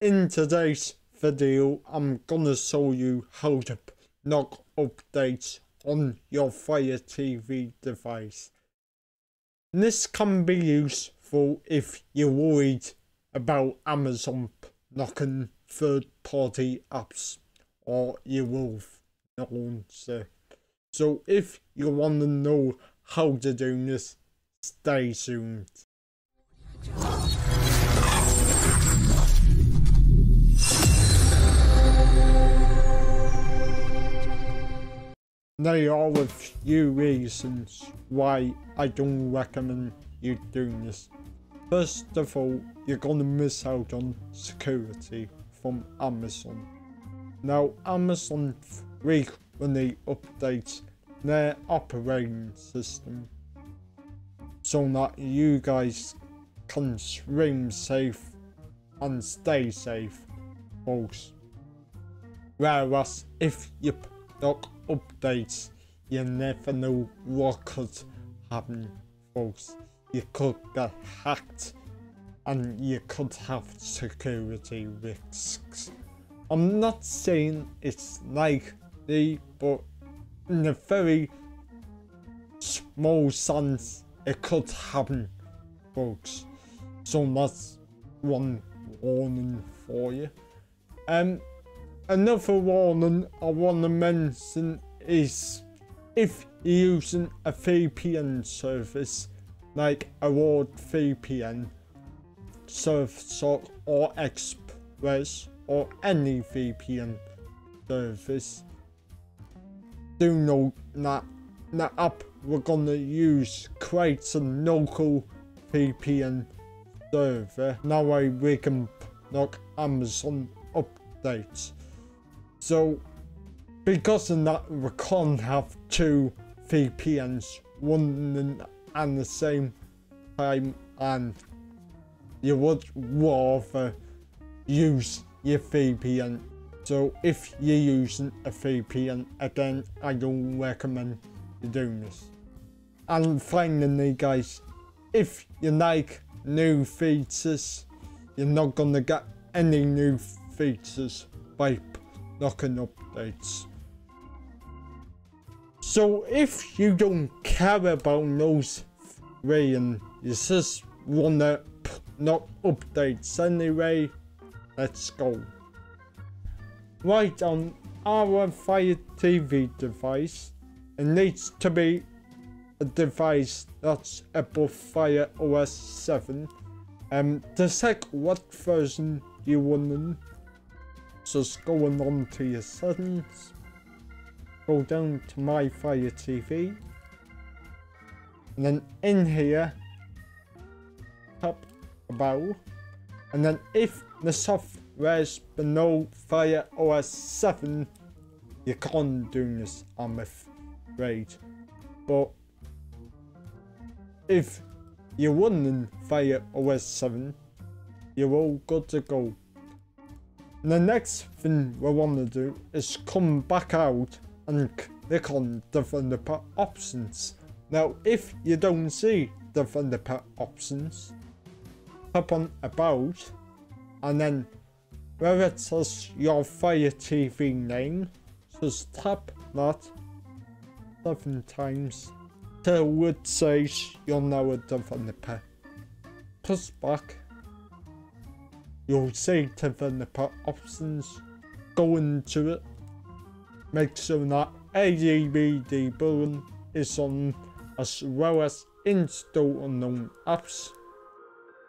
In today's video, I'm gonna show you how to knock updates on your Fire TV device. This can be useful if you're worried about Amazon knocking third-party apps or you will launch it. So if you want to know how to do this, stay tuned. There are a few reasons why I don't recommend you doing this. First of all, you're gonna miss out on security from Amazon. Now, Amazon frequently updates their operating system so that you guys can stream safe and stay safe, folks. Whereas if you block updates, you never know what could happen, folks. You could get hacked and you could have security risks. I'm not saying it's likely, but in a very small sense, it could happen, folks. So that's one warning for you. Um, another warning I want to mention is if you're using a VPN service like Award VPN, Surfshark or Express or any VPN service, do know that the app we're gonna use creates a local VPN server. Now I we can knock Amazon updates. So because of that we can't have two VPNs running at the same time and you would rather use your VPN. So if you're using a VPN, again, I don't recommend you doing this. And finally guys, if you like new features, you're not gonna get any new features by knocking updates. So if you don't care about those three and you just wanna not updates anyway, let's go. Right on our Fire TV device, it needs to be a device that's above Fire OS 7. Um, to check what version you want, just going on to your settings, go down to My Fire TV, and then in here, tap about, and then if the software is below Fire OS 7, you can't do this, I'm afraid. But if you're running Fire OS 7, you're all good to go. The next thing we want to do is come back out and click on developer options. Now if you don't see developer options, tap on about and then where it says your Fire TV name, just tap that seven times till it says you're now a developer. Press back. You'll see developer options. Go into it. Make sure that ADB debugging is on as well as install unknown apps.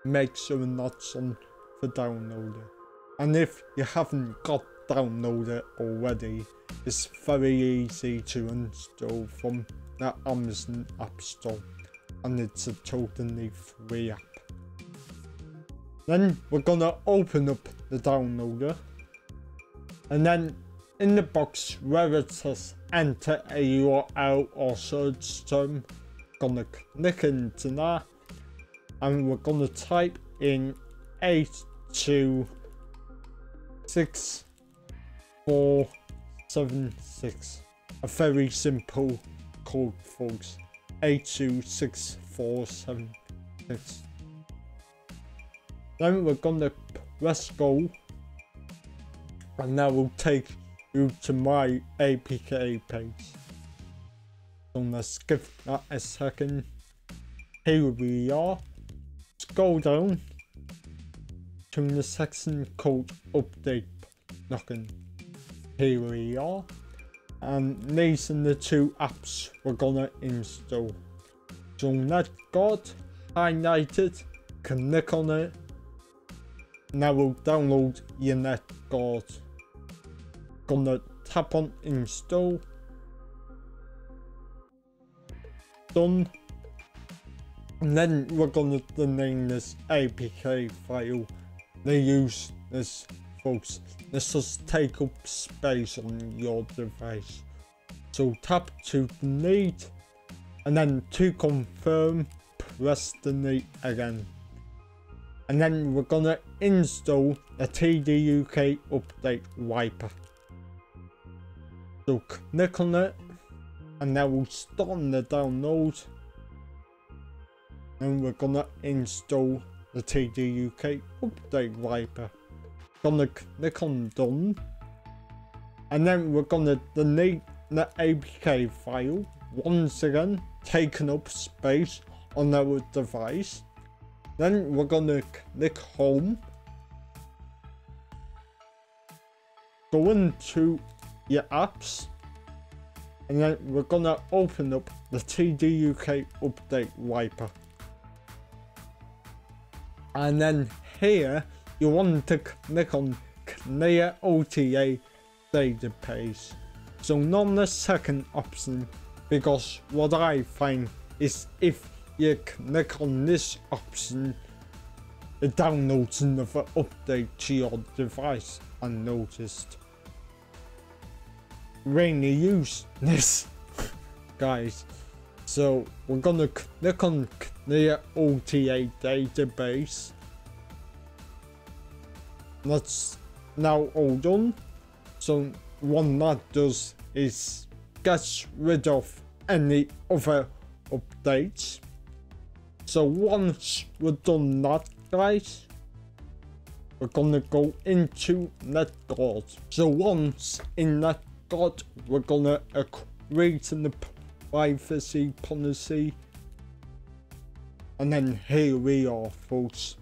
Make sure that's on for downloader. And if you haven't got downloader already, it's very easy to install from the Amazon App Store and it's a totally free app. Then we're gonna open up the downloader and then in the box where it says enter a URL or search term, gonna click into that and we're gonna type in 82646. A very simple code folks. 82646. Then we're gonna press go and that will take you to my APK page. Let's give that a second. Here we are. Scroll down to the section called update login. Here we are. And these are the two apps we're gonna install. So let NetGuard highlighted, click on it. Now we'll download your NetGuard. Gonna tap on install. Done. And then we're gonna name this APK file. They use this folks. This does take up space on your device. So tap to delete and then to confirm press delete again. And then we're gonna install the TDUK update wiper. So click on it and that will start the download. And we're gonna install the TDUK update wiper. Gonna click on done. And then we're gonna delete the APK file once again, taking up space on our device. Then we're gonna click home. Go into your apps. And then we're gonna open up the TDUK update wiper. And then here, you want to click on clear OTA database. So not the second option because what I find is if you click on this option it downloads another update to your device unnoticed. Really use this guys. So we're gonna click on clear OTA database. That's now all done. So what that does is gets rid of any other updates. So once we're done that guys, we're gonna go into NetGuard. So once in that NetGuard, we're gonna create the privacy policy. And then here we are folks.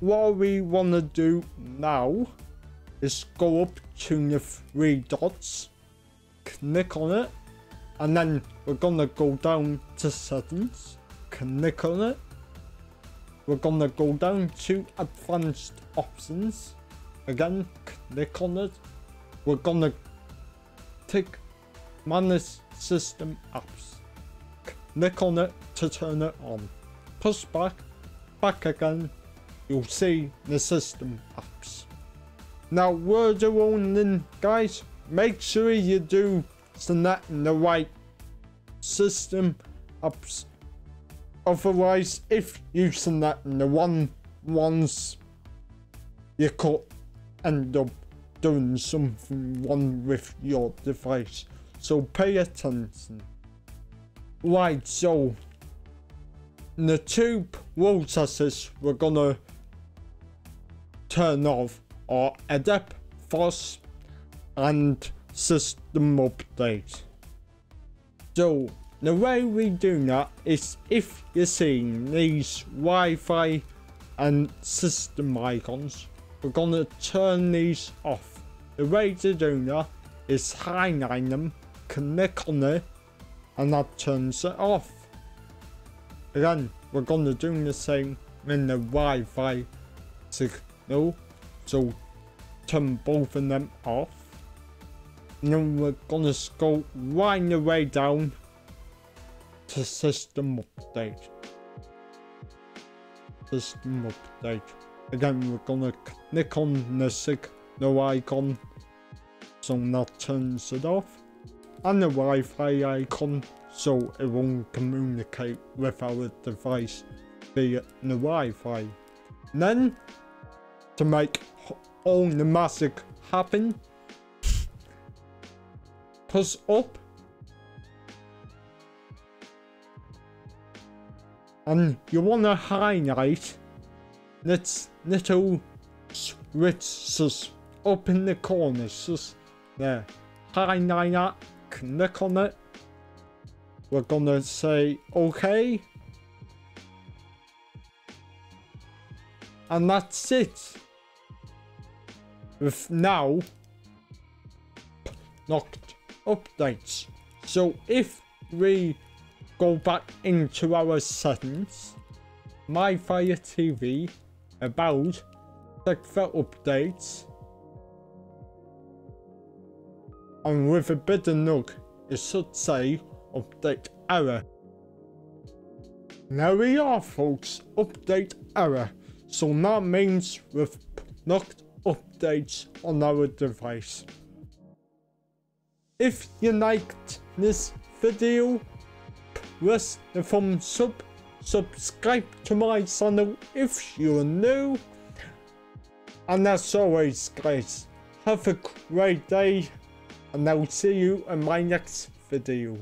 What we wanna do now is go up to the three dots click on it and then we're gonna go down to settings click on it we're gonna go down to advanced options. Again click on it we're gonna tick manage system apps. Click on it to turn it on. Push back back again. You'll see the system apps. Now word of warning guys. Make sure you do select the right system ups. Otherwise, if you select the one ones, you could end up doing something wrong with your device. So pay attention. Right, so the two processes we're gonna turn off are Adept Force and system update. So the way we do that is if you're seeing these Wi-Fi and system icons, we're gonna turn these off. The way to do that is highlight them, click on it, and that turns it off. Again, we're gonna do the same in the Wi-Fi signal, so turn both of them off. And then we're gonna scroll right the way down to system update. System update. Again, we're gonna click on the signal icon so that turns it off. And the Wi-Fi icon so it won't communicate with our device via the Wi-Fi. Then, to make all the magic happen, push up and you want to highlight this little switches up in the corners, just there. Highlight that, click on it. We're gonna say okay. And that's it. With now knocked updates. So if we go back into our settings, my Fire TV, about, check for updates, and with a bit of luck, it should say update error. There we are folks, update error. So that means we've knocked updates on our device. If you liked this video, press the thumbs up, subscribe to my channel if you're new, and as always guys, have a great day, and I'll see you in my next video.